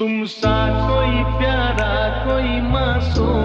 तुम सा कोई प्यारा कोई मासूम।